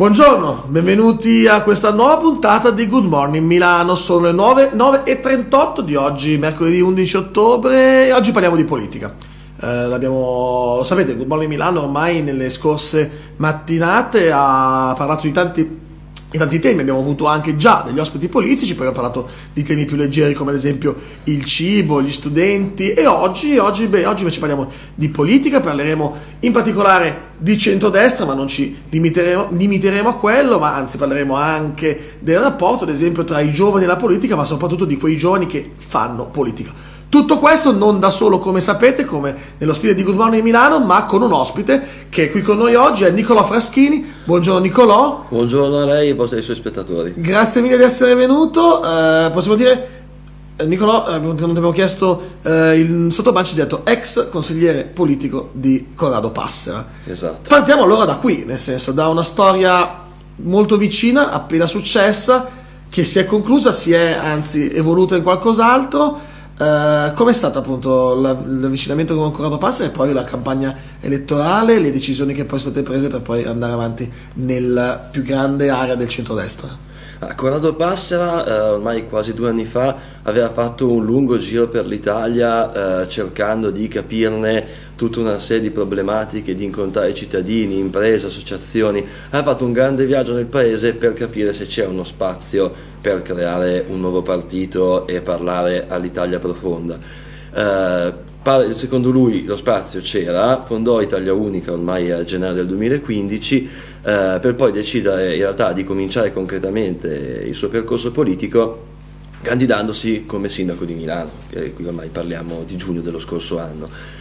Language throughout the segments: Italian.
Buongiorno, benvenuti a questa nuova puntata di Good Morning Milano. Sono le 9, 9 e 38 di oggi, mercoledì 11 ottobre, e oggi parliamo di politica. Eh, lo sapete, Good Morning Milano ormai nelle scorse mattinate ha parlato di tanti in tanti temi, abbiamo avuto anche già degli ospiti politici, poi abbiamo parlato di temi più leggeri come ad esempio il cibo, gli studenti e oggi, oggi, beh, oggi invece parliamo di politica, parleremo in particolare di centrodestra, ma non ci limiteremo, limiteremo a quello, ma anzi parleremo anche del rapporto ad esempio tra i giovani e la politica, ma soprattutto di quei giovani che fanno politica. Tutto questo non da solo, come sapete, come nello stile di Good Morning Milano, ma con un ospite che è qui con noi oggi, è Nicolò Fraschini. Buongiorno Nicolò. Buongiorno a lei e ai suoi spettatori. Grazie mille di essere venuto. Eh, possiamo dire, eh, Nicolò, eh, non ti abbiamo chiesto, eh, il sottobanco ci ha detto ex consigliere politico di Corrado Passera. Esatto. Partiamo allora da qui, nel senso, da una storia molto vicina, appena successa, che si è conclusa, si è anzi evoluta in qualcos'altro Uh, Com'è stato appunto l'avvicinamento con Corrado Passa e poi la campagna elettorale, le decisioni che poi sono state prese per poi andare avanti nella più grande area del centrodestra? Ah, Corrado Passera, eh, ormai quasi due anni fa, aveva fatto un lungo giro per l'Italia eh, cercando di capirne tutta una serie di problematiche, di incontrare cittadini, imprese, associazioni. Ha fatto un grande viaggio nel paese per capire se c'è uno spazio per creare un nuovo partito e parlare all'Italia profonda. Eh, secondo lui lo spazio c'era, fondò Italia Unica ormai a gennaio del 2015 eh, per poi decidere in realtà di cominciare concretamente il suo percorso politico candidandosi come sindaco di Milano, qui ormai parliamo di giugno dello scorso anno.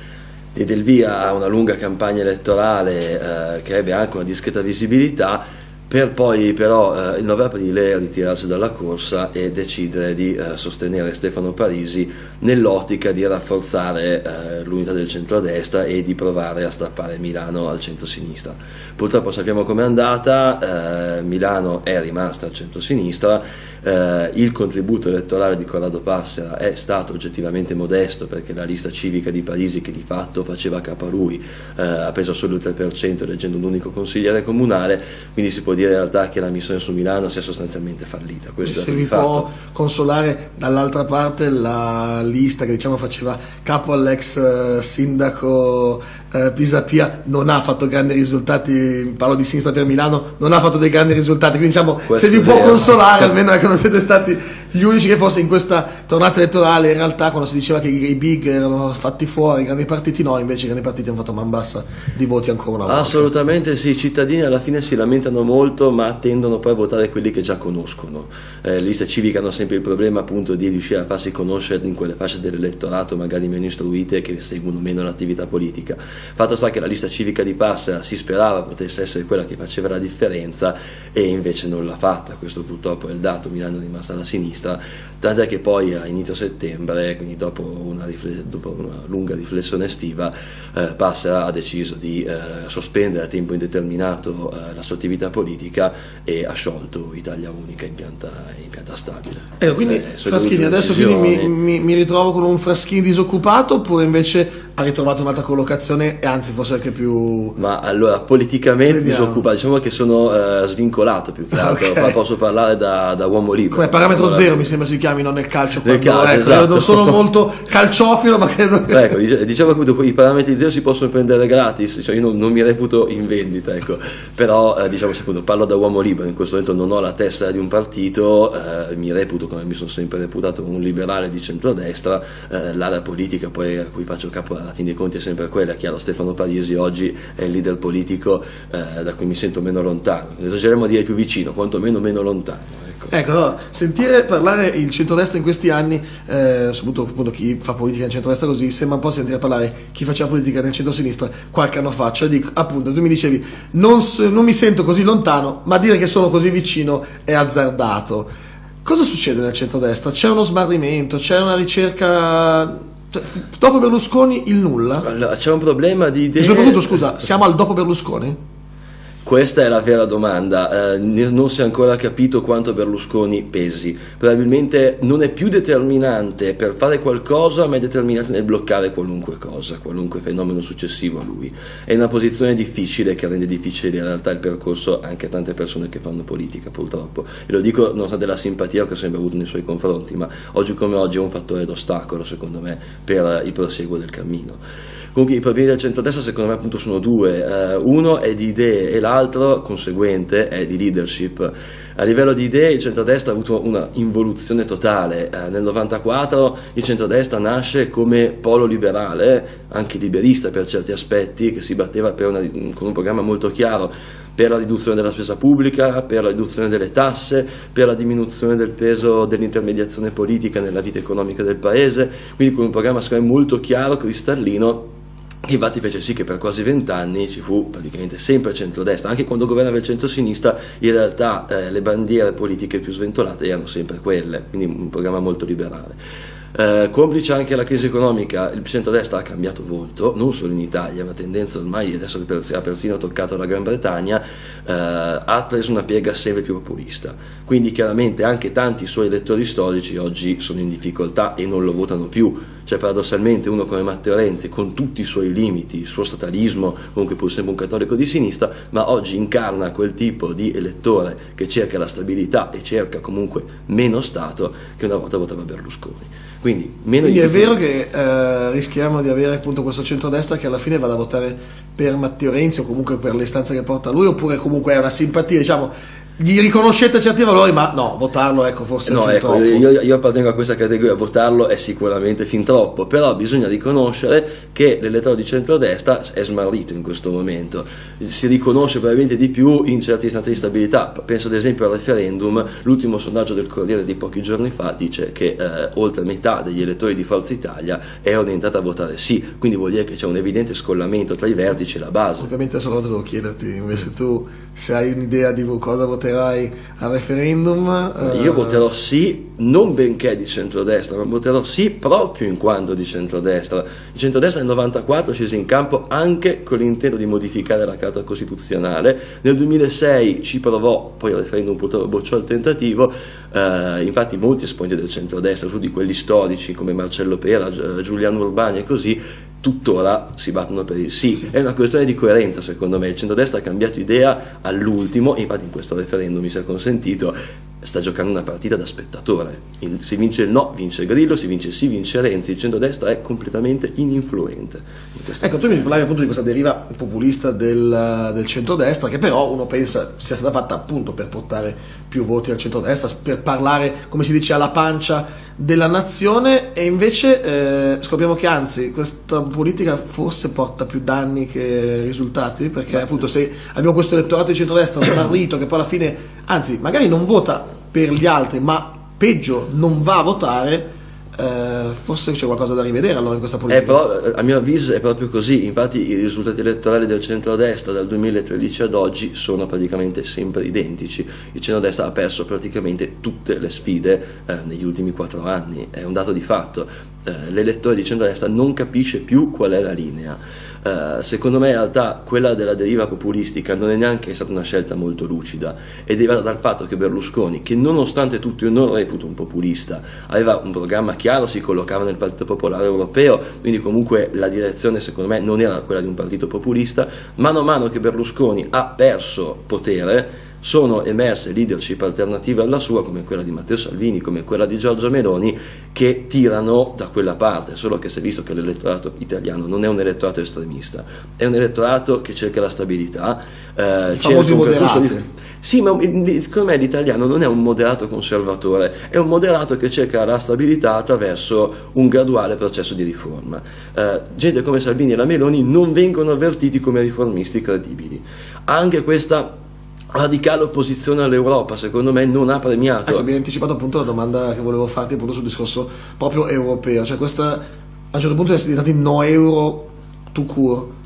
Diede il via a una lunga campagna elettorale eh, che ebbe anche una discreta visibilità per poi però eh, il 9 aprile ritirarsi dalla corsa e decidere di eh, sostenere Stefano Parisi nell'ottica di rafforzare eh, l'unità del centro-destra e di provare a strappare Milano al centro-sinistra. Purtroppo sappiamo com'è andata, eh, Milano è rimasta al centro-sinistra, eh, il contributo elettorale di Corrado Passera è stato oggettivamente modesto perché la lista civica di Parisi che di fatto faceva capo a lui eh, ha preso solo il 3% eleggendo un unico consigliere comunale, quindi si può dire in realtà che la missione su Milano sia sostanzialmente fallita. Questo e se vi può consolare dall'altra parte la lista che diciamo faceva capo all'ex eh, sindaco eh, Pisapia non ha fatto grandi risultati, parlo di sinistra per Milano, non ha fatto dei grandi risultati, quindi diciamo Questo se vi può consolare almeno che non siete stati gli unici che forse in questa tornata elettorale in realtà quando si diceva che i big erano fatti fuori, i grandi partiti no, invece i grandi partiti hanno fatto man bassa di voti ancora una volta. Assolutamente sì, i cittadini alla fine si lamentano molto ma tendono poi a votare quelli che già conoscono. Eh, le liste civiche hanno sempre il problema appunto di riuscire a farsi conoscere in quelle fasce dell'elettorato magari meno istruite che seguono meno l'attività politica. Fatto sta che la lista civica di Passera si sperava potesse essere quella che faceva la differenza e invece non l'ha fatta, questo purtroppo è il dato, Milano è rimasta alla sinistra, tant'è che poi a inizio settembre, quindi dopo una, rifless- dopo una lunga riflessione estiva, eh, Passera ha deciso di eh, sospendere a tempo indeterminato eh, la sua attività politica e ha sciolto Italia Unica in pianta, in pianta stabile. Ecco, quindi eh, Fraschini, adesso quindi mi, mi, mi ritrovo con un Fraschini disoccupato oppure invece ha ritrovato un'altra collocazione e anzi forse anche più... Ma allora, politicamente Vediamo. disoccupato, diciamo che sono uh, svincolato più che altro, okay. posso parlare da, da, uomo libero. Come parametro allora, zero mi sembra si chiamino nel calcio. Nel quando, calcio, ecco, esatto. non sono molto calciofilo ma credo che... Ecco, diciamo che i parametri zero si possono prendere gratis, cioè io non, non mi reputo in vendita, ecco. però eh, diciamo appunto parlo da uomo libero, in questo momento non ho la testa di un partito, eh, mi reputo come mi sono sempre reputato un liberale di centrodestra, eh, l'area politica poi a cui faccio capo alla fin dei conti è sempre quella, chiaro Stefano Parisi oggi è il leader politico eh, da cui mi sento meno lontano, esageriamo a dire più vicino, quantomeno meno lontano. Ecco, ecco allora, sentire parlare il centrodestra in questi anni, eh, soprattutto appunto, chi fa politica in centrodestra così, sembra un po' sentire parlare chi faceva politica nel centro-sinistra qualche anno fa, cioè dico, appunto tu mi dicevi non, non mi sento così lontano, ma dire che sono così vicino è azzardato. Cosa succede nel centrodestra? C'è uno smarrimento, c'è una ricerca cioè, dopo Berlusconi il nulla. Allora, c'è un problema di idee. E soprattutto, scusa, siamo al dopo Berlusconi? Questa è la vera domanda, eh, non si è ancora capito quanto Berlusconi pesi, probabilmente non è più determinante per fare qualcosa ma è determinante nel bloccare qualunque cosa, qualunque fenomeno successivo a lui. È una posizione difficile che rende difficile in realtà il percorso anche a tante persone che fanno politica purtroppo, e lo dico nonostante la simpatia che ho sempre avuto nei suoi confronti, ma oggi come oggi è un fattore d'ostacolo secondo me per il proseguo del cammino. Comunque i problemi del centrodestra secondo me appunto sono due, eh, uno è di idee e l'altro conseguente è di leadership. A livello di idee il centrodestra ha avuto una involuzione totale, eh, nel 94 il centrodestra nasce come polo liberale, anche liberista per certi aspetti, che si batteva una, con un programma molto chiaro per la riduzione della spesa pubblica, per la riduzione delle tasse, per la diminuzione del peso dell'intermediazione politica nella vita economica del paese, quindi con un programma secondo me molto chiaro, cristallino Infatti fece sì che per quasi vent'anni ci fu praticamente sempre centrodestra, anche quando governava il centro-sinistra in realtà eh, le bandiere politiche più sventolate erano sempre quelle, quindi un programma molto liberale. Eh, complice anche la crisi economica, il centro-destra ha cambiato volto, non solo in Italia, una tendenza ormai adesso che ha perfino toccato la Gran Bretagna, eh, ha preso una piega sempre più populista. Quindi chiaramente anche tanti suoi elettori storici oggi sono in difficoltà e non lo votano più. Cioè paradossalmente uno come Matteo Renzi, con tutti i suoi limiti, il suo statalismo, comunque pur sempre un cattolico di sinistra, ma oggi incarna quel tipo di elettore che cerca la stabilità e cerca comunque meno Stato che una volta votava Berlusconi. Quindi, Quindi è vero che eh, rischiamo di avere appunto questo centrodestra che alla fine vada a votare per Matteo Renzi o comunque per le istanze che porta lui, oppure comunque è una simpatia, diciamo, gli riconoscete certi valori, ma no, votarlo ecco forse no, ecco, io, io, appartengo a questa categoria, votarlo è sicuramente fin troppo, però bisogna riconoscere che l'elettorato di centrodestra è smarrito in questo momento, si riconosce probabilmente di più in certi istanti di stabilità, penso ad esempio al referendum, l'ultimo sondaggio del Corriere di pochi giorni fa dice che eh, oltre metà degli elettori di Forza Italia è orientata a votare sì, quindi vuol dire che c'è un evidente scollamento tra i vertici e la base. Ovviamente adesso devo chiederti, invece tu se hai un'idea di cosa votare voterai al referendum? Io voterò sì, non benché di centrodestra, ma voterò sì proprio in quanto di centrodestra. Il centrodestra nel 94 scese in campo anche con l'intento di modificare la Carta Costituzionale. Nel 2006 ci provò, poi il referendum purtroppo bocciò il tentativo. Eh, infatti molti esponenti del centrodestra, di quelli storici come Marcello Pera, Giuliano Urbani e così, tuttora si battono per il sì. sì. È una questione di coerenza, secondo me. Il centrodestra ha cambiato idea all'ultimo, infatti in questo referendum mi si è consentito, sta giocando una partita da spettatore. Il, si vince il no, vince Grillo, si vince il sì, vince Renzi. Il centrodestra è completamente ininfluente. In ecco, tu mi parlavi appunto di questa deriva populista del, del centrodestra, che però uno pensa sia stata fatta appunto per portare più voti al centrodestra, per parlare, come si dice, alla pancia della nazione, e invece eh, scopriamo che anzi questa politica forse porta più danni che risultati, perché appunto se abbiamo questo elettorato di centrodestra smarrito che poi alla fine, anzi, magari non vota per gli altri, ma peggio non va a votare, eh, forse c'è qualcosa da rivedere allora in questa politica. Eh, però, a mio avviso è proprio così, infatti i risultati elettorali del centrodestra dal 2013 ad oggi sono praticamente sempre identici, il centrodestra ha perso praticamente tutte le sfide eh, negli ultimi quattro anni, è un dato di fatto, eh, l'elettore di centrodestra non capisce più qual è la linea. Uh, secondo me in realtà quella della deriva populistica non è neanche stata una scelta molto lucida è derivata dal fatto che Berlusconi, che nonostante tutto io non lo reputo un populista, aveva un programma chiaro, si collocava nel Partito Popolare Europeo, quindi comunque la direzione secondo me non era quella di un partito populista, mano a mano che Berlusconi ha perso potere, sono emerse leadership alternative alla sua, come quella di Matteo Salvini, come quella di Giorgio Meloni, che tirano da quella parte, solo che si è visto che l'elettorato italiano non è un elettorato estremista, è un elettorato che cerca la stabilità, eh, cerca un di... Sì, ma secondo me l'italiano non è un moderato conservatore, è un moderato che cerca la stabilità attraverso un graduale processo di riforma. Eh, gente come Salvini e la Meloni non vengono avvertiti come riformisti credibili. Anche questa radicale opposizione all'Europa, secondo me non ha premiato. Ecco, mi hai anticipato appunto la domanda che volevo farti appunto sul discorso proprio europeo, cioè questa a un certo punto è diventati no euro to cure.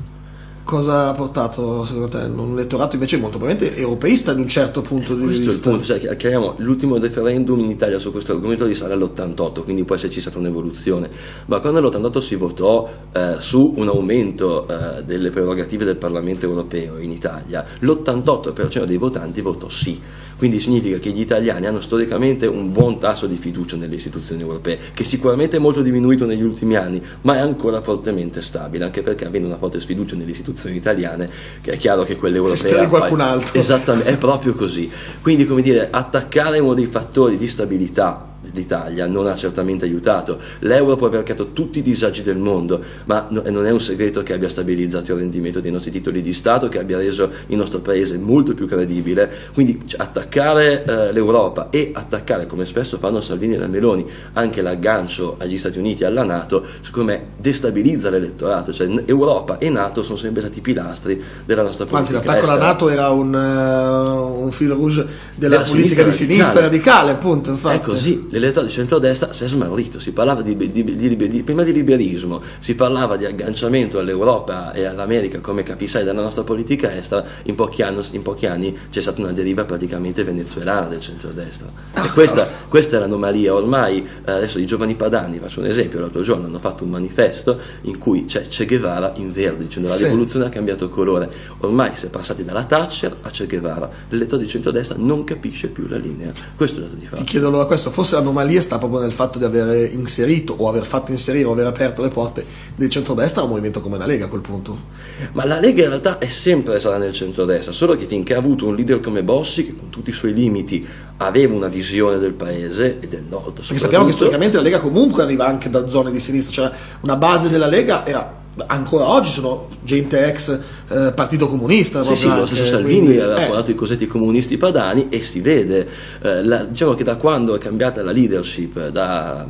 Cosa ha portato secondo te un elettorato invece molto probabilmente europeista in un certo punto di questo vista? Questo è il punto, cioè, chiariamo, l'ultimo referendum in Italia su questo argomento risale all'88, quindi può esserci stata un'evoluzione, ma quando nell'88 si votò eh, su un aumento eh, delle prerogative del Parlamento europeo in Italia, l'88% dei votanti votò sì. Quindi significa che gli italiani hanno storicamente un buon tasso di fiducia nelle istituzioni europee, che sicuramente è molto diminuito negli ultimi anni, ma è ancora fortemente stabile, anche perché avendo una forte sfiducia nelle istituzioni italiane, che è chiaro che quelle europee... Si spera qualcun altro. Esattamente, è proprio così. Quindi, come dire, attaccare uno dei fattori di stabilità l'Italia non ha certamente aiutato. L'euro può aver creato tutti i disagi del mondo, ma non è un segreto che abbia stabilizzato il rendimento dei nostri titoli di Stato, che abbia reso il nostro paese molto più credibile. Quindi attaccare eh, l'Europa e attaccare, come spesso fanno Salvini e la Meloni, anche l'aggancio agli Stati Uniti e alla Nato, secondo me destabilizza l'elettorato. Cioè Europa e Nato sono sempre stati pilastri della nostra politica. Anzi, l'attacco alla Nato era un, uh, un filo rouge della, della politica sinistra di sinistra radicale, radicale appunto. Infatti. È così, l'elettorato di centrodestra si è smarrito, si parlava di, di, di, prima di liberismo, si parlava di agganciamento all'Europa e all'America come capisai della nostra politica estera, in pochi, anni, in pochi anni c'è stata una deriva praticamente venezuelana del centrodestra. E questa, questa è l'anomalia, ormai eh, adesso i giovani padani, faccio un esempio, l'altro giorno hanno fatto un manifesto in cui c'è Che Guevara in verde, dicendo la sì. rivoluzione ha cambiato colore, ormai si è passati dalla Thatcher a Che Guevara, l'elettore di centrodestra non capisce più la linea, questo è il dato di fatto. Ti chiedo allora questo, forse l'anomalia sta proprio nel fatto di aver inserito o aver fatto inserire o aver aperto le porte del centrodestra a un movimento come la Lega a quel punto. Ma la Lega in realtà è sempre stata nel centrodestra, solo che finché ha avuto un leader come Bossi, che con tutti i suoi limiti aveva una visione del paese e del nord. Perché sappiamo che storicamente la Lega comunque arriva anche da zone di sinistra, cioè una base della Lega era ancora oggi sono gente ex eh, partito comunista. Sì, sì, lo stesso Salvini quindi, aveva eh. fondato i cosiddetti comunisti padani e si vede, eh, la, diciamo che da quando è cambiata la leadership, da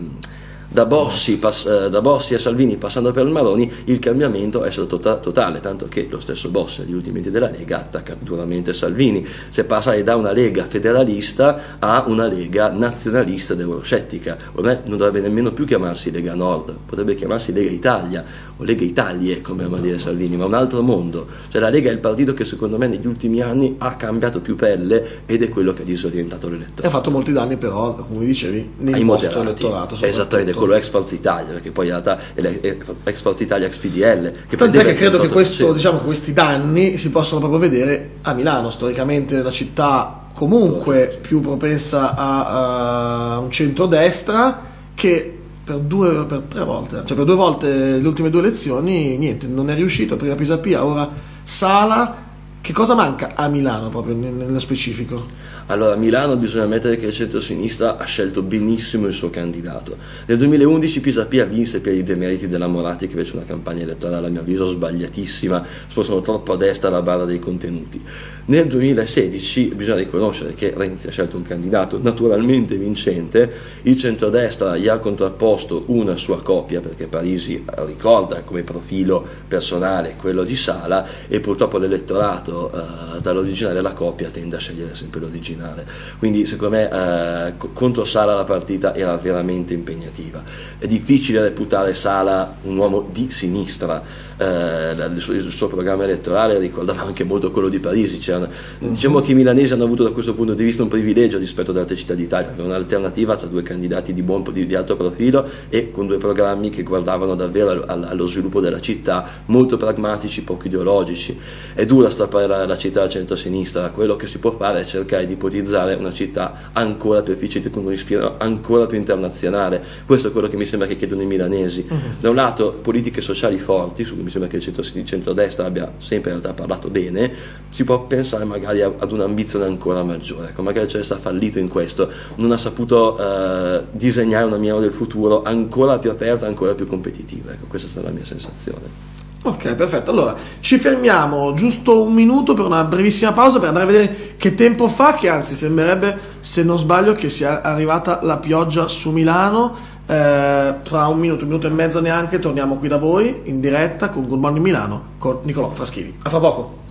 da Bossi, pass, eh, da Bossi, a Salvini passando per il Maroni, il cambiamento è stato tota-, totale, tanto che lo stesso Bossi agli ultimi della Lega attacca duramente Salvini. Se passai da una Lega federalista a una Lega nazionalista ed euroscettica, ormai non dovrebbe nemmeno più chiamarsi Lega Nord, potrebbe chiamarsi Lega Italia o Lega Italie, come ama dire Salvini, ma un altro mondo. Cioè la Lega è il partito che secondo me negli ultimi anni ha cambiato più pelle ed è quello che ha disorientato l'elettorato. E ha fatto molti danni però, come dicevi, nel nostro elettorato. Esattamente quello ex Forza Italia, perché poi in realtà è ex Forza Italia, ex PDL. Che Tant'è che credo che questo, diciamo, questi danni si possono proprio vedere a Milano, storicamente una città comunque più propensa a, a un centrodestra che per due per tre volte, cioè per due volte le ultime due elezioni, niente, non è riuscito, prima Pisapia, ora Sala. Che cosa manca a Milano proprio nello specifico? Allora, a Milano bisogna ammettere che il centro-sinistra ha scelto benissimo il suo candidato. Nel 2011 Pisapia vinse per i demeriti della Moratti, che fece una campagna elettorale a mio avviso sbagliatissima, spostano troppo a destra la barra dei contenuti. Nel 2016 bisogna riconoscere che Renzi ha scelto un candidato naturalmente vincente, il centrodestra gli ha contrapposto una sua coppia, perché Parisi ricorda come profilo personale quello di Sala, e purtroppo l'elettorato eh, dall'originale della coppia tende a scegliere sempre l'originale originale. Quindi secondo me eh, contro Sala la partita era veramente impegnativa. È difficile reputare Sala un uomo di sinistra, eh, il, suo, il, suo, programma elettorale ricordava anche molto quello di Parisi. C'era, diciamo che i milanesi hanno avuto da questo punto di vista un privilegio rispetto ad altre città d'Italia, avere un'alternativa tra due candidati di, buon, di, di, alto profilo e con due programmi che guardavano davvero allo sviluppo della città, molto pragmatici, poco ideologici. È dura strappare la, la città al centro-sinistra, quello che si può fare è cercare di ipotizzare una città ancora più efficiente, con un respiro ancora più internazionale. Questo è quello che mi sembra che chiedono i milanesi. Uh-huh. Da un lato politiche sociali forti, su cui mi sembra che il centro, centrodestra abbia sempre in realtà parlato bene, si può pensare magari ad un'ambizione ancora maggiore. Ecco, magari c'è sta fallito in questo, non ha saputo eh, disegnare una Milano del futuro ancora più aperta, ancora più competitiva. Ecco, questa è stata la mia sensazione. Ok, perfetto. Allora, ci fermiamo giusto un minuto per una brevissima pausa per andare a vedere che tempo fa, che anzi sembrerebbe, se non sbaglio, che sia arrivata la pioggia su Milano. Eh, tra un minuto, un minuto e mezzo neanche, torniamo qui da voi in diretta con Good Morning Milano con Nicolò Fraschini. A fra poco.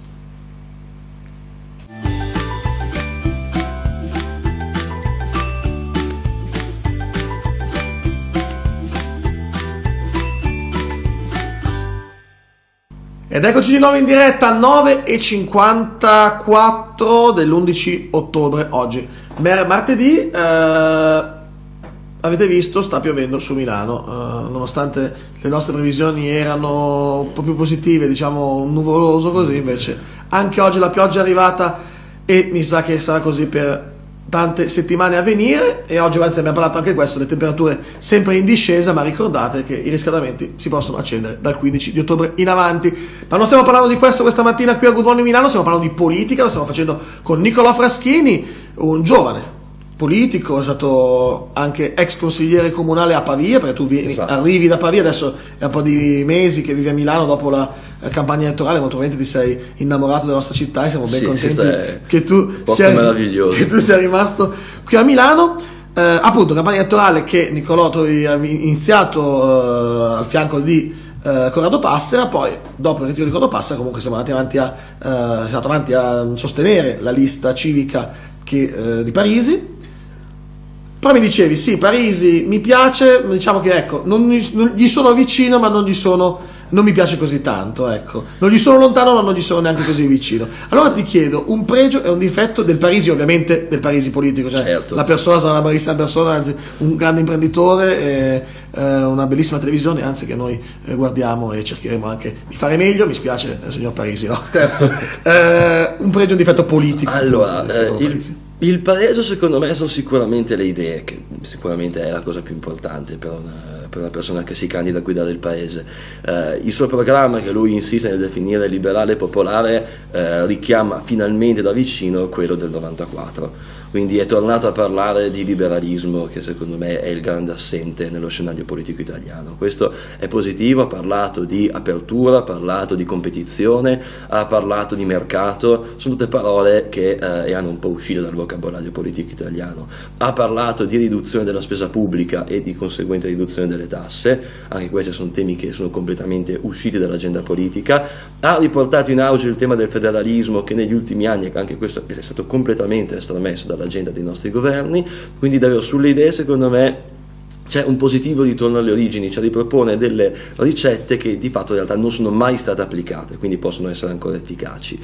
Ed eccoci di nuovo in diretta 9.54 dell'11 ottobre oggi. Mer- martedì, eh, avete visto, sta piovendo su Milano, eh, nonostante le nostre previsioni erano un po' più positive, diciamo nuvoloso così, invece anche oggi la pioggia è arrivata e mi sa che sarà così per tante settimane a venire e oggi anzi abbiamo parlato anche questo, le temperature sempre in discesa, ma ricordate che i riscaldamenti si possono accendere dal 15 di ottobre in avanti. Ma non stiamo parlando di questo questa mattina qui a Good Morning Milano, stiamo parlando di politica, lo stiamo facendo con Nicolò Fraschini, un giovane politico, è stato anche ex consigliere comunale a Pavia, perché tu vieni, esatto. arrivi da Pavia, adesso è un po' di mesi che vivi a Milano dopo la eh, campagna elettorale, molto probabilmente ti sei innamorato della nostra città e siamo ben sì, contenti che tu, sia, che tu, sia, rimasto qui a Milano. Eh, appunto, campagna elettorale che Nicolò tu hai iniziato eh, al fianco di eh, Corrado Passera, poi dopo il ritiro di Corrado Passera comunque siamo andati avanti a, eh, siamo avanti a sostenere la lista civica che, eh, di Parisi poi mi dicevi, sì, Parisi mi piace, diciamo che ecco, non, non gli sono vicino, ma non gli sono non mi piace così tanto, ecco. Non gli sono lontano, ma non gli sono neanche così vicino. Allora ti chiedo, un pregio e un difetto del Parisi, ovviamente del Parisi politico, cioè certo. la persona sarà una bellissima persona, anzi un grande imprenditore, e, eh, una bellissima televisione, anzi che noi eh, guardiamo e cercheremo anche di fare meglio, mi spiace, eh, signor Parisi, no? Scherzo. Eh, un pregio e un difetto politico. Allora, eh, il, il pareggio secondo me sono sicuramente le idee, che sicuramente è la cosa più importante per una, per una persona che si candida a guidare il paese. Eh, il suo programma, che lui insiste nel definire liberale e popolare, eh, richiama finalmente da vicino quello del 94 quindi è tornato a parlare di liberalismo che secondo me è il grande assente nello scenario politico italiano. Questo è positivo, ha parlato di apertura, ha parlato di competizione, ha parlato di mercato, sono tutte parole che eh, hanno un po' uscite dal vocabolario politico italiano. Ha parlato di riduzione della spesa pubblica e di conseguente riduzione delle tasse, anche questi sono temi che sono completamente usciti dall'agenda politica. Ha riportato in auge il tema del federalismo che negli ultimi anni, anche questo è stato completamente estromesso dalla all'agenda dei nostri governi, quindi davvero sulle idee secondo me c'è un positivo ritorno alle origini, cioè ripropone delle ricette che di fatto in realtà non sono mai state applicate, quindi possono essere ancora efficaci.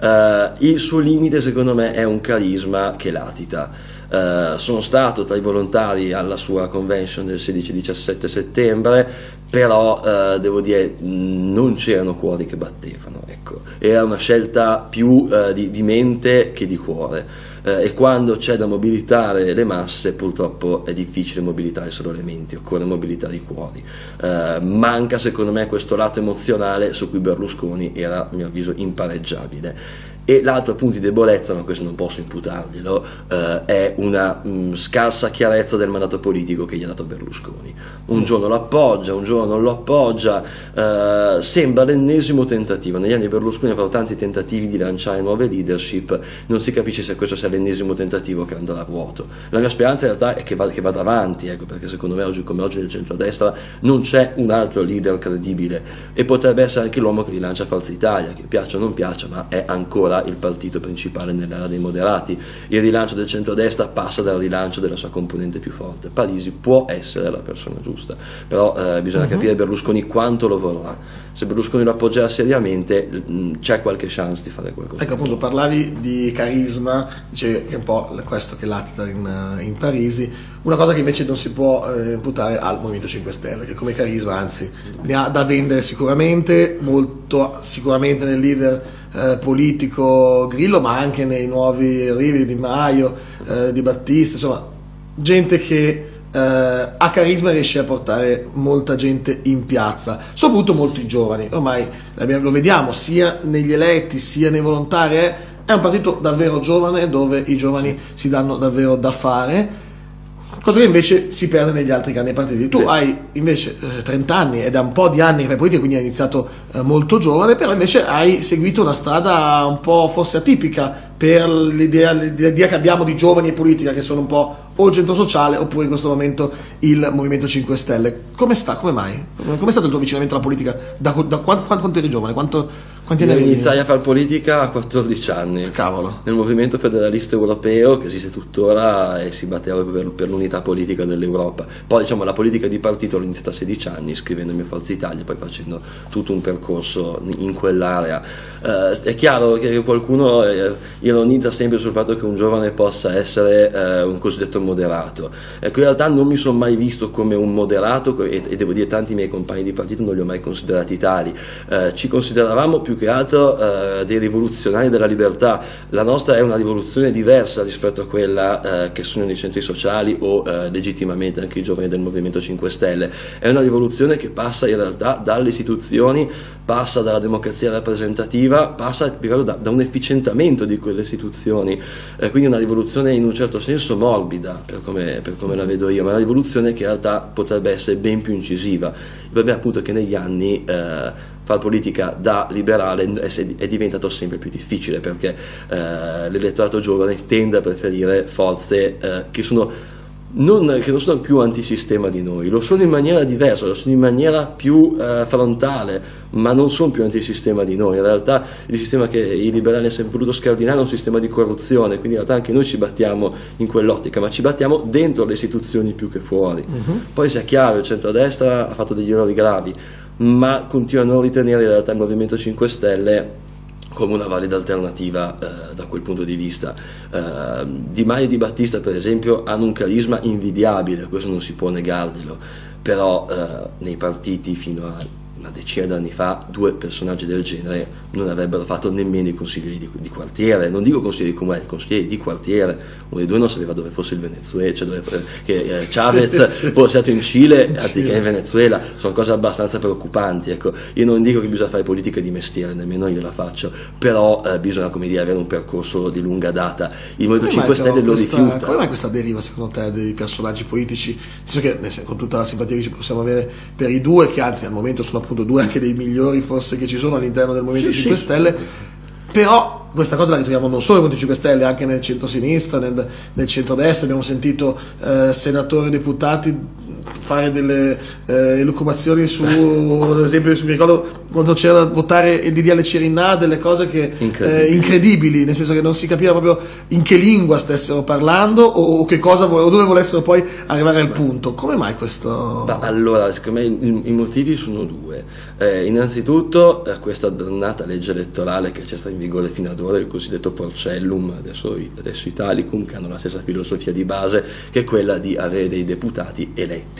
Uh, il suo limite secondo me è un carisma che latita. Uh, sono stato tra i volontari alla sua convention del 16-17 settembre, però uh, devo dire non c'erano cuori che battevano, ecco. era una scelta più di, di mente che di cuore eh, e quando c'è da mobilitare le masse purtroppo è difficile mobilitare solo le menti, occorre mobilitare i cuori. Eh, manca secondo me questo lato emozionale su cui Berlusconi era a mio avviso impareggiabile e l'altro punto di debolezza, ma questo non posso imputarglielo, eh, è una mh, mm, scarsa chiarezza del mandato politico che gli ha dato Berlusconi. Un giorno lo appoggia, un giorno non lo appoggia, eh, sembra l'ennesimo tentativo. Negli anni Berlusconi ha fatto tanti tentativi di lanciare nuove leadership, non si capisce se questo sia l'ennesimo tentativo che andrà a vuoto. La mia speranza in realtà è che, va, che vada avanti, ecco, perché secondo me oggi come oggi nel centro-destra non c'è un altro leader credibile e potrebbe essere anche l'uomo che rilancia Forza Italia, che piaccia o non piaccia, ma è ancora ancora il partito principale nell'area dei moderati. Il rilancio del centrodestra passa dal rilancio della sua componente più forte. Parisi può essere la persona giusta, però eh, bisogna uh-huh. capire Berlusconi quanto lo vorrà. Se Berlusconi lo appoggerà seriamente mh, mm, c'è qualche chance di fare qualcosa. Ecco appunto, parlavi di carisma, dicevi che è un po' questo che latita in, in Parisi, una cosa che invece non si può eh, imputare al Movimento 5 Stelle, che come carisma anzi ne ha da vendere sicuramente, molto sicuramente nel leader eh, politico Grillo, ma anche nei nuovi arrivi di Maio, eh, di Battista, insomma, gente che eh, ha carisma e riesce a portare molta gente in piazza, soprattutto molti giovani. Ormai lo vediamo sia negli eletti sia nei volontari. Eh, è un partito davvero giovane dove i giovani si danno davvero da fare cosa che invece si perde negli altri grandi partiti. Tu hai invece eh, 30 anni ed è un po' di anni che fai politica, quindi hai iniziato eh, molto giovane, però invece hai seguito una strada un po' forse atipica per l'idea, l'idea che abbiamo di giovani e politica, che sono un po' o il centro sociale oppure in questo momento il Movimento 5 Stelle. Come sta? Come mai? Come è stato il tuo avvicinamento alla politica? Da, da quanto, quanto eri giovane? Quanto, Quanti Io iniziai a fare politica a 14 anni. Cavolo. Nel movimento federalista europeo che esiste tuttora e si batteva per, per l'unità politica dell'Europa. Poi diciamo la politica di partito l'ho iniziata a 16 anni iscrivendomi a Forza Italia, poi facendo tutto un percorso in quell'area. Eh, è chiaro che qualcuno eh, ironizza sempre sul fatto che un giovane possa essere eh, un cosiddetto moderato. Ecco, in realtà non mi sono mai visto come un moderato e, e, devo dire tanti miei compagni di partito non li ho mai considerati tali. Eh, ci consideravamo più che altro eh, dei rivoluzionari della libertà. La nostra è una rivoluzione diversa rispetto a quella eh, che sono i centri sociali o eh, legittimamente anche i giovani del Movimento 5 Stelle. È una rivoluzione che passa in realtà dalle istituzioni, passa dalla democrazia rappresentativa, passa da, da un efficientamento di quelle istituzioni. Eh, quindi una rivoluzione in un certo senso morbida, per come, per come la vedo io, ma una rivoluzione che in realtà potrebbe essere ben più incisiva. Il problema appunto è che negli anni fare politica da liberale è, diventato sempre più difficile perché eh, l'elettorato giovane tende a preferire forze eh, che sono non, che non sono più antisistema di noi, lo sono in maniera diversa, lo sono in maniera più eh, frontale, ma non sono più antisistema di noi. In realtà il sistema che i liberali hanno sempre voluto scardinare è un sistema di corruzione, quindi in realtà anche noi ci battiamo in quell'ottica, ma ci battiamo dentro le istituzioni più che fuori. Uh-huh. Poi sia chiaro, il centrodestra ha fatto degli errori gravi, ma continuo a non ritenere in realtà il Movimento 5 Stelle come una valida alternativa eh, da quel punto di vista. Eh, di Maio e Di Battista, per esempio, hanno un carisma invidiabile, questo non si può negarglielo, però eh, nei partiti fino a una decina d'anni fa due personaggi del genere non avrebbero fatto nemmeno i consiglieri di, di quartiere, non dico consiglieri comunali, consiglieri di quartiere, uno dei due non sapeva dove fosse il Venezuela, cioè dove, eh, che eh, Chavez sì, fosse stato in Cile anziché in Venezuela, sono cose abbastanza preoccupanti, ecco. io non dico che bisogna fare politica di mestiere, nemmeno io la faccio, però eh, bisogna come dire, avere un percorso di lunga data, il Movimento 5 Stelle lo questa, rifiuta. Come mai questa deriva secondo te dei personaggi politici, che con tutta la simpatia che ci possiamo avere per i due, che anzi al momento sono appunto due anche dei migliori forse che ci sono all'interno del Movimento sì, 5 sì. Stelle, però questa cosa la ritroviamo non solo nel Movimento 5 Stelle, anche nel centro-sinistra, nel, nel centro-destra, abbiamo sentito eh, senatori e deputati fare delle eh, elucubazioni su, ad esempio, mi ricordo quando c'era da votare il DDL Cirinà, delle cose che, incredibili. Eh, incredibili. nel senso che non si capiva proprio in che lingua stessero parlando o, o, cosa, o dove volessero poi arrivare al punto. Come mai questo? Ma allora, secondo me i, i motivi sono due. Eh, innanzitutto eh, questa dannata legge elettorale che c'è stata in vigore fino ad ora, il cosiddetto Porcellum, adesso, adesso Italicum, che hanno la stessa filosofia di base, che è quella di avere dei deputati eletti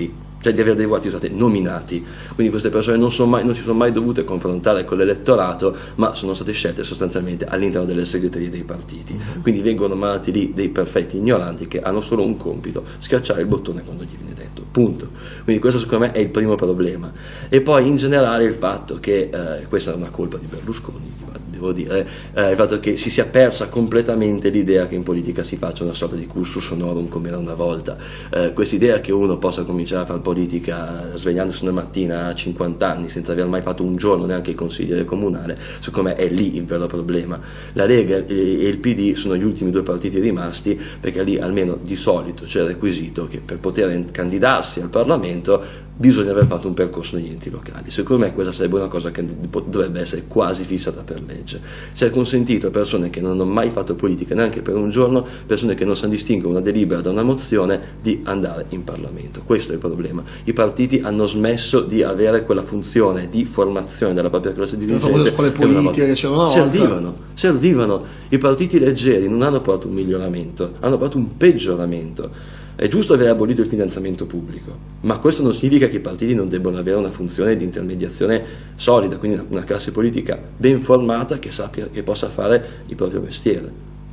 cioè di avere dei voti scusate, nominati. Quindi queste persone non, mai, non, si sono mai dovute confrontare con l'elettorato, ma sono state scelte sostanzialmente all'interno delle segreterie dei partiti. Mm-hmm. Quindi vengono mandati lì dei perfetti ignoranti che hanno solo un compito, schiacciare il bottone quando gli viene detto. Punto. Quindi questo secondo me è il primo problema. E poi in generale il fatto che, eh, questa è una colpa di Berlusconi, devo dire, eh, il fatto che si sia persa completamente l'idea che in politica si faccia una sorta di cursus honorum come era una volta. Eh, questa idea che uno possa cominciare a fare politica svegliandosi una mattina a 50 anni senza aver mai fatto un giorno neanche il consigliere comunale, secondo me è lì il vero problema. La Lega e il PD sono gli ultimi due partiti rimasti perché lì almeno di solito c'è il requisito che per poter candidarsi al Parlamento bisogna aver fatto un percorso negli enti locali. Secondo me questa sarebbe una cosa che dovrebbe essere quasi fissata per legge. Se è consentito a persone che non hanno mai fatto politica neanche per un giorno, persone che non sanno distinguere una delibera da una mozione, di andare in Parlamento. Questo è il problema. I partiti hanno smesso di avere quella funzione di formazione della propria classe dirigente. Le scuole politiche che c'erano. Servivano, servivano. I partiti leggeri non hanno portato un miglioramento, hanno portato un peggioramento. È giusto aver abolito il finanziamento pubblico, ma questo non significa che i partiti non debbano avere una funzione di intermediazione solida, quindi una classe politica ben formata che sappia che possa fare il proprio mestiere.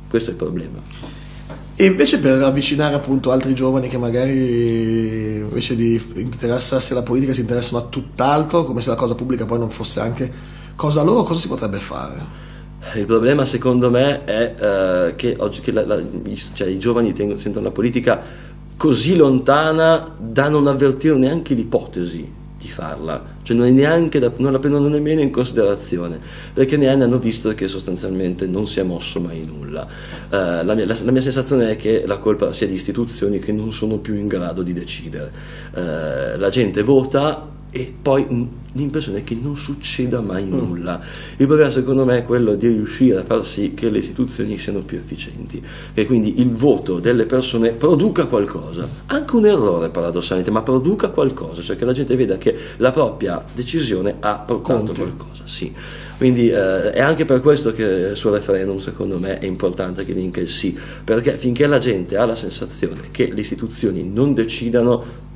Questo è il problema. E invece per avvicinare appunto altri giovani che magari invece di interessarsi alla politica si interessano a tutt'altro, come se la cosa pubblica poi non fosse anche cosa loro, cosa si potrebbe fare? Il problema secondo me è uh, che oggi che la, la, cioè, i giovani tengono, sentono la politica così lontana da non avvertire neanche l'ipotesi di farla, cioè non, da, non, la prendono nemmeno in considerazione, perché ne hanno visto che sostanzialmente non si è mosso mai nulla. Uh, la, mia, la, la, mia, sensazione è che la colpa sia di istituzioni che non sono più in grado di decidere. Uh, la gente vota e poi l'impressione è che non succeda mai mm. nulla. Il problema secondo me è quello di riuscire a far sì che le istituzioni siano più efficienti, che quindi il voto delle persone produca qualcosa, anche un errore paradossalmente, ma produca qualcosa, cioè che la gente veda che la propria decisione ha portato qualcosa. Sì. Quindi eh, è anche per questo che sul referendum secondo me è importante che vinca il sì, perché finché la gente ha la sensazione che le istituzioni non decidano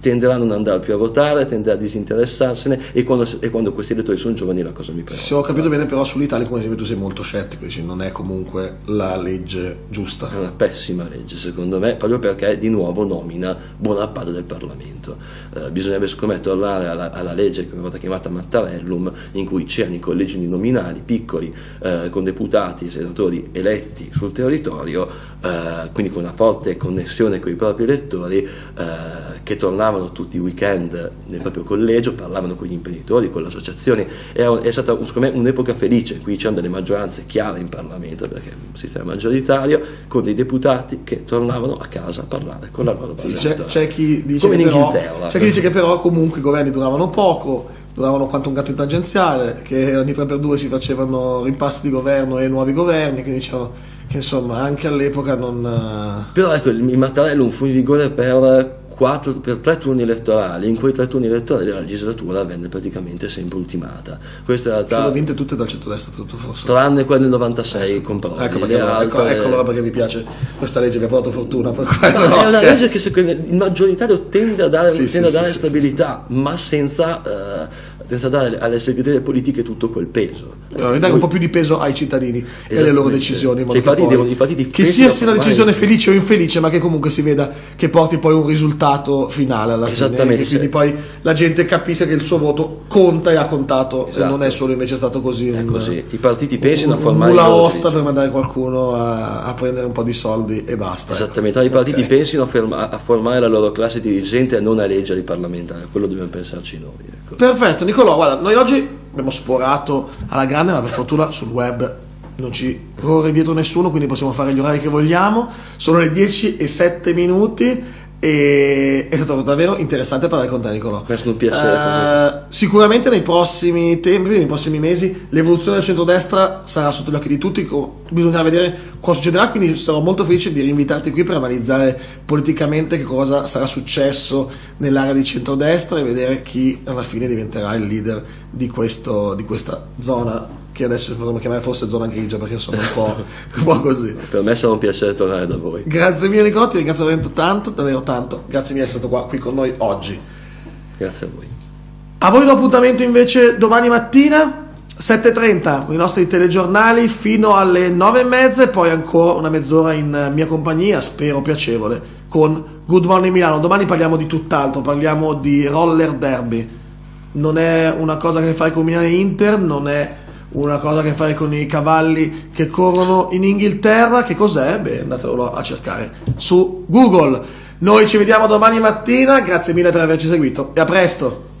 tenderà a non andare più a votare, tenderà a disinteressarsene e quando, e quando, questi elettori sono giovani la cosa mi preoccupa. Se ho capito bene però sull'Italia come esempio tu sei molto scettico, dici non è comunque la legge giusta. È una pessima legge secondo me, proprio perché di nuovo nomina buona parte del Parlamento. Eh, bisognerebbe secondo me tornare alla, alla legge che è stata chiamata Mattarellum in cui c'erano i collegi nominali piccoli eh, con deputati e senatori eletti sul territorio, eh, quindi con una forte connessione con i propri elettori eh, che tornavano tutti i weekend nel proprio collegio, parlavano con gli imprenditori, con le associazioni, è, è stata secondo me un'epoca felice, qui c'erano delle maggioranze chiare in Parlamento perché è un sistema maggioritario, con dei deputati che tornavano a casa a parlare con la loro sì, c'è, c'è, chi dice Come in però, Inghilterra. C'è chi dice che però comunque i governi duravano poco, duravano quanto un gatto in tangenziale, che ogni 3x2 si facevano rimpasti di governo e nuovi governi, quindi diciamo che insomma anche all'epoca non... Però ecco, il Mattarello fu in vigore per quattro, per tre turni elettorali, in quei tre turni elettorali la legislatura venne praticamente sempre ultimata. Queste in realtà... Sono vinte tutte dal centro-destra, tutto forse. Tranne quelle del 96 con Prodi. Ecco, perché, altre... ecco, ecco allora perché mi piace questa legge, mi ha portato fortuna. Per quello, no, no, è una legge che il maggioritario tende a dare, sì, tende sì, a dare sì, stabilità, ma senza... Uh, senza dare alle segreterie politiche tutto quel peso. No, dare un po' più di peso ai cittadini e alle loro decisioni. Cioè, i partiti devono, i partiti che sia sia una decisione felice o infelice, ma che comunque si veda che porti poi un risultato finale alla fine. E quindi poi la gente capisca che il suo voto conta e ha contato esatto. e non è solo invece stato così. Un, così. I partiti pensino un, a formare... Una osta per mandare qualcuno a, a, prendere un po' di soldi e basta. Ecco. Esattamente, ecco. i partiti okay. pensino a, ferma, a, formare la loro classe dirigente e non a eleggere i parlamentari, quello dobbiamo pensarci noi. Ecco. Perfetto, Nicolò, guarda, noi oggi abbiamo sforato alla grande, ma per fortuna sul web non ci corre dietro nessuno, quindi possiamo fare gli orari che vogliamo. Sono le 10 e 7 minuti e è stato davvero interessante parlare con te Nicolò. È stato un piacere. Uh, sicuramente nei prossimi tempi, nei prossimi mesi, l'evoluzione del centrodestra sarà sotto gli occhi di tutti, bisognerà vedere cosa succederà, quindi sarò molto felice di rinvitarti qui per analizzare politicamente che cosa sarà successo nell'area di centrodestra e vedere chi alla fine diventerà il leader di, questo, di questa zona che adesso potremmo chiamare forse zona grigia perché sono un po', un po', così. Per me sarà un piacere tornare da voi. Grazie mille Nicola, ti ringrazio veramente tanto, davvero tanto. Grazie di essere stato qua qui con noi oggi. Grazie a voi. A voi l'appuntamento invece domani mattina 7.30 con i nostri telegiornali fino alle 9.30 e poi ancora una mezz'ora in mia compagnia, spero piacevole, con Good Morning Milano. Domani parliamo di tutt'altro, parliamo di roller derby. Non è una cosa che fai con Milano Inter, non è una cosa che fai con i cavalli che corrono in Inghilterra. Che cos'è? Beh, andatelo a cercare su Google. Noi ci vediamo domani mattina, grazie mille per averci seguito e a presto!